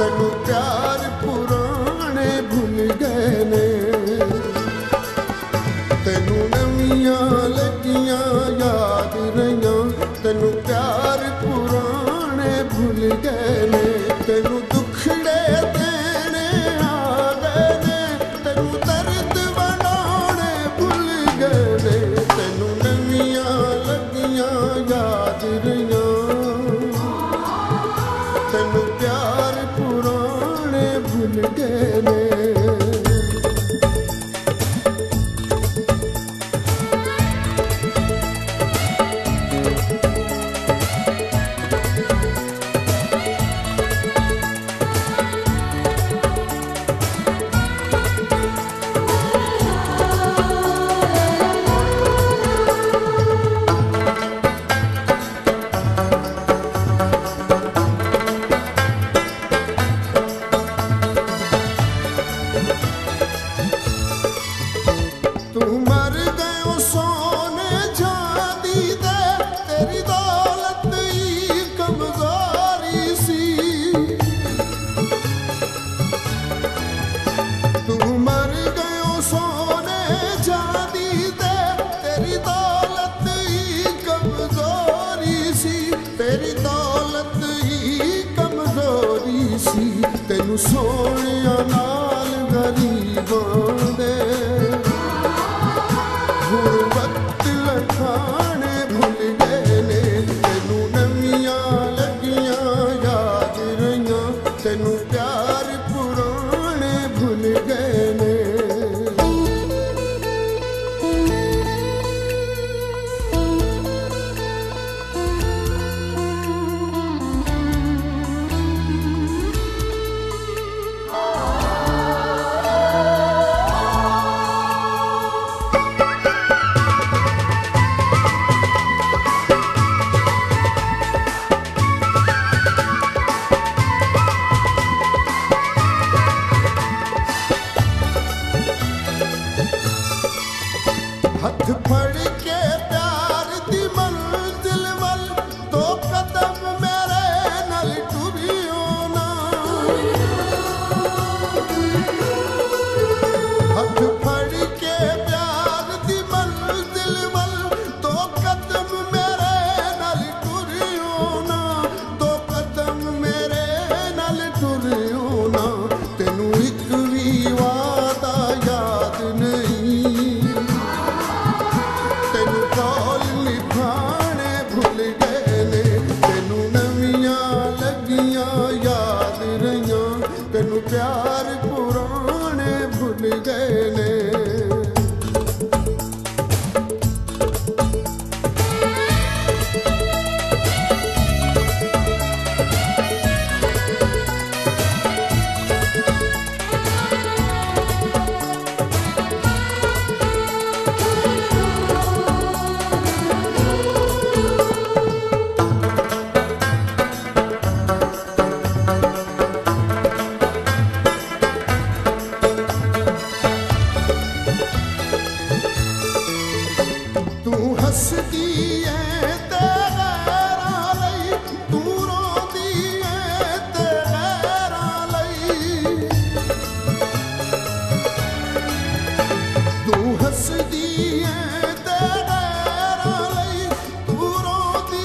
ਤੈਨੂੰ ਪਿਆਰ ਪੁਰਾਣੇ ਭੁੱਲ ਗਏ ਨੇ। ਤੈਨੂੰ ਨਵੀਆਂ ਲੱਗੀਆਂ ਯਾਦ ਰਹੀਆਂ। ਤੈਨੂੰ ਪਿਆਰ ਪੁਰਾਣੇ ਭੁੱਲ ਗਏ ਨੇ। ਤੈਨੂੰ ਦੁਖੜੇ ਤੈਨੂੰ ਨਵੀਆਂ ਲੱਗੀਆਂ ਯਾਦ ਰਹੀਆਂ। ਤੂੰ ਮਰ ਗਏ ਸੋਨੇ ਚਾਂਦੀ ਦੇ ਤੇਰੀ ਦੌਲਤ ਹੀ ਕਮਜ਼ੋਰੀ ਸੀ। ਤੂੰ ਮਰ ਗਏ ਸੋਨੇ ਚਾਂਦੀ ਦੇ ਤੇਰੀ ਦੌਲਤ ਹੀ ਕਮਜ਼ੋਰੀ ਸੀ। ਤੇਰੀ ਦੌਲਤ ਹੀ ਕਮਜ਼ੋਰੀ ਸੀ। ਤੈਨੂੰ ਸੋਹਣਿਆ ਨਾਲ ਗਰੀਬਾਂ ਦੇ Guru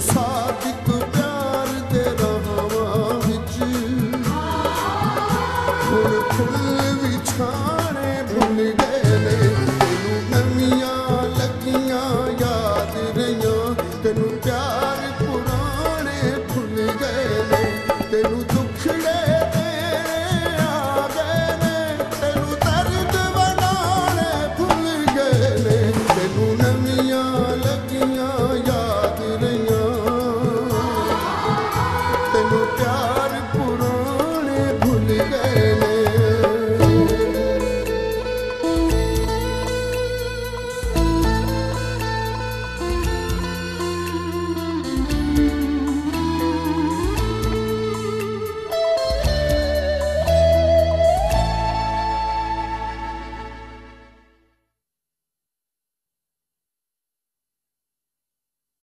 साद प्यारव जी